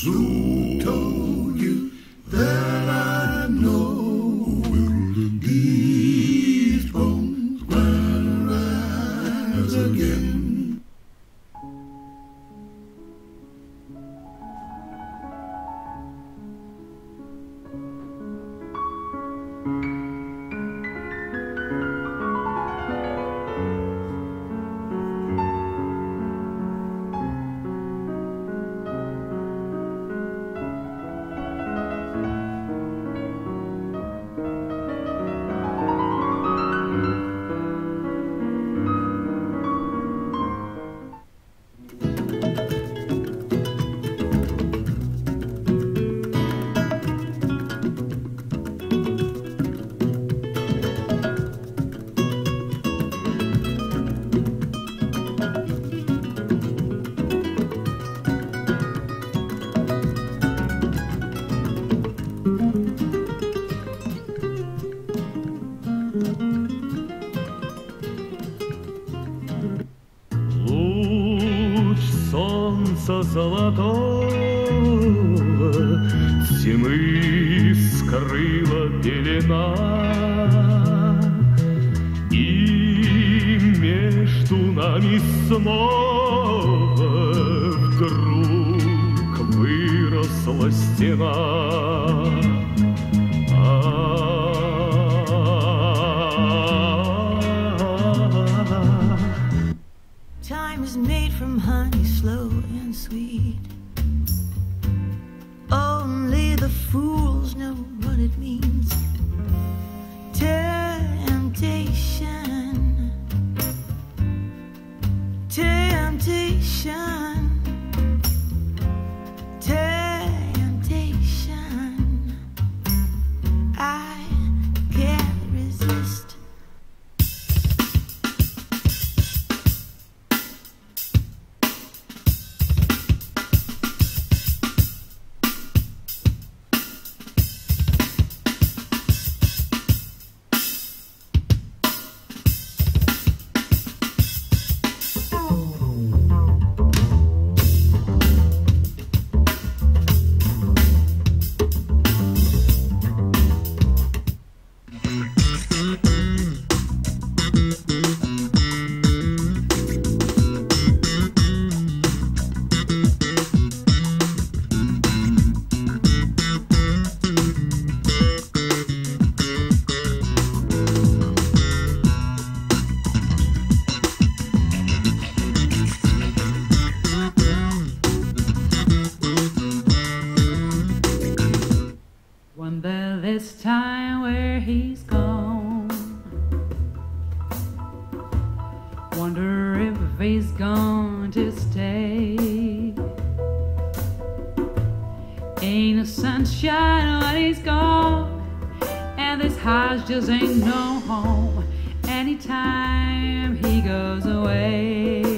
Zootopia. Золотого Тьмы скрыла пелена. И между нами снова Вдруг выросла стена. Time is made from honey, Ain't no sunshine when he's gone. And this house just ain't no home anytime he goes away.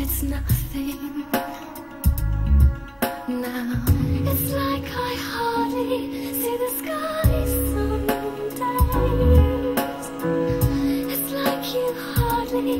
It's nothing. Now it's like I hardly see the sky some. It's like you hardly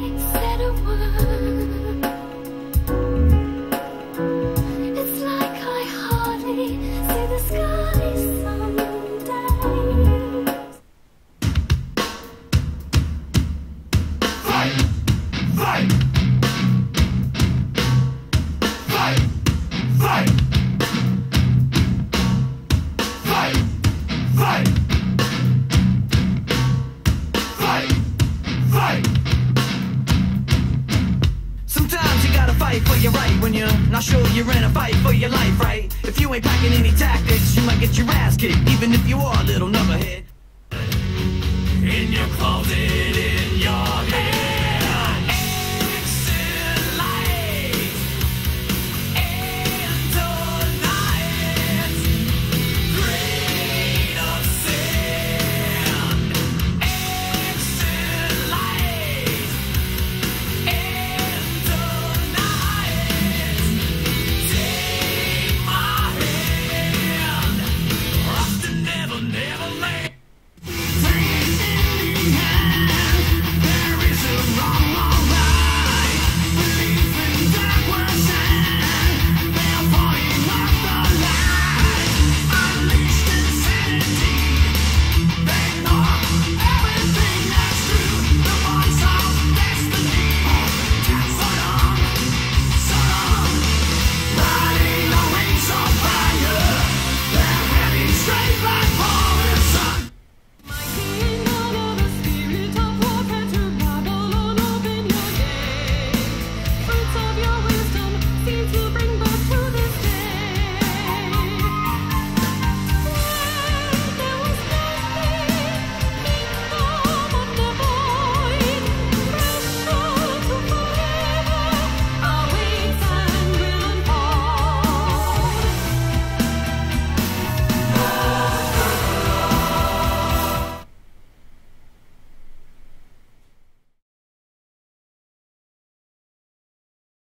not sure you're in a fight for your life, right? If you ain't packing any tactics, you might get your ass kicked, even if you are a little numberhead. In your closet